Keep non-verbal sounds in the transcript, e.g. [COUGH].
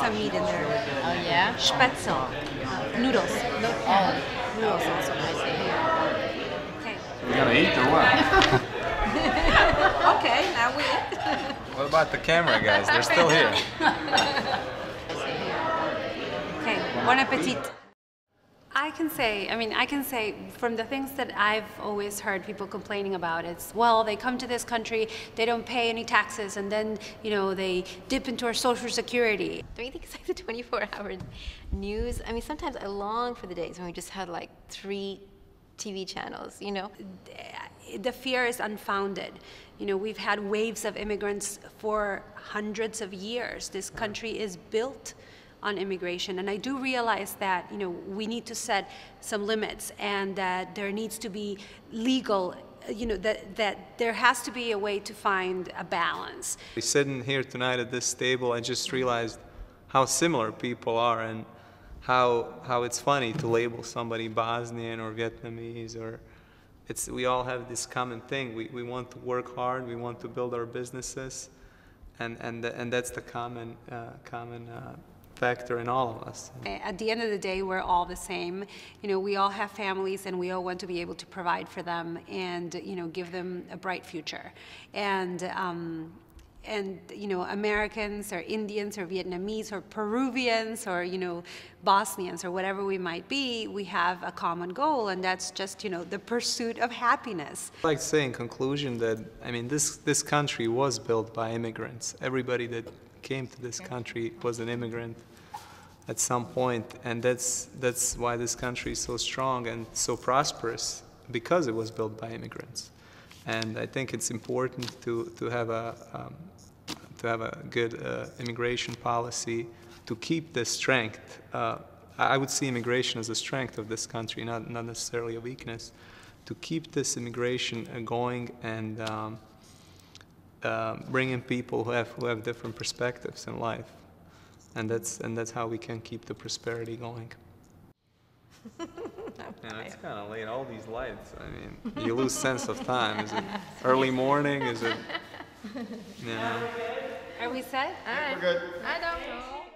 some meat in there. Oh yeah. Spätzle, uh, noodles. Oh, Noodles also. I see. Okay. We gonna eat or what? [LAUGHS] Okay, now we eat. [LAUGHS] what about the camera guys? They're still here. [LAUGHS] Okay, bon appetit. I can say, I mean, I can say from the things that I've always heard people complaining about, it's, well, they come to this country, they don't pay any taxes, and then, you know, they dip into our social security. Don't you think it's like the 24 hour news? I mean, sometimes I long for the days when we just had like three TV channels, you know? The fear is unfounded. You know, we've had waves of immigrants for hundreds of years. This country is built on immigration. And I do realize that, you know, we need to set some limits and that there needs to be legal, you know, that, that there has to be a way to find a balance. Sitting here tonight at this table, I just realized how similar people are and how how it's funny to label somebody Bosnian or Vietnamese or it's we all have this common thing. We we want to work hard. We want to build our businesses, and and and that's the common uh, common. Uh, factor in all of us. At the end of the day, we're all the same. You know, we all have families and we all want to be able to provide for them and, you know, give them a bright future. And, um, and you know Americans or Indians or Vietnamese or Peruvians or you know Bosnians or whatever we might be, we have a common goal, and that's just you know the pursuit of happiness. I'd like to say in conclusion that I mean this this country was built by immigrants. Everybody that came to this country was an immigrant at some point, and that's that's why this country is so strong and so prosperous because it was built by immigrants. And I think it's important to to have a um, to have a good uh, immigration policy to keep the strength. Uh, I would see immigration as a strength of this country, not not necessarily a weakness. To keep this immigration uh, going and um, uh, bring in people who have who have different perspectives in life and that's and that's how we can keep the prosperity going. Yeah, it's kind of late. All these lights. I mean, you lose sense of time. Is it [LAUGHS] early morning? Is it? [LAUGHS] You know. Are we set? All right. We're good. I don't know.